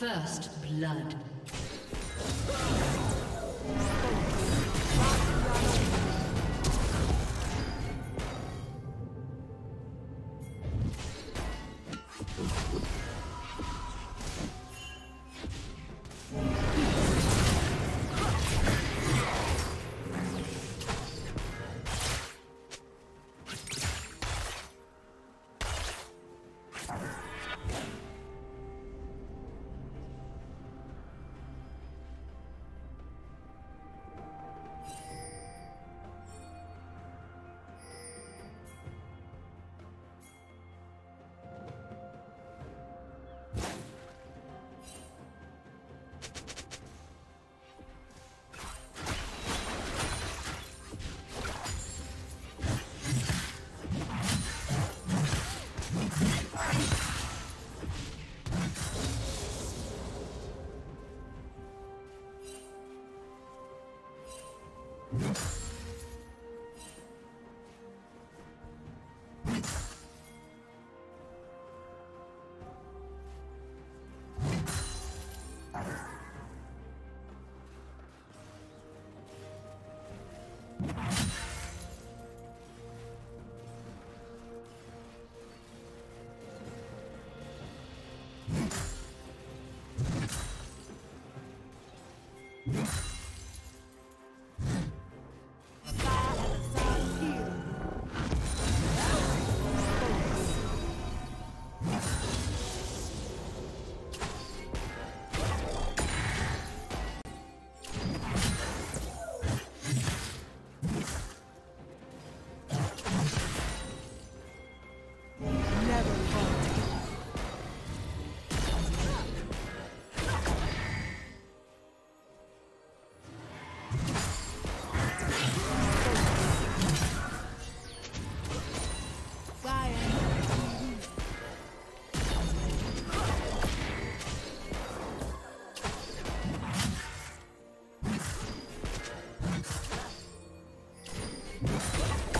First blood. Let's go.